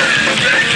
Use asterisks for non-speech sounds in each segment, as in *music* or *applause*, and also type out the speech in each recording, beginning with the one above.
Yeah! *laughs*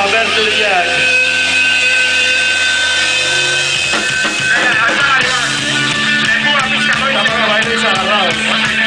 Roberto Liage. Tá bom, vai.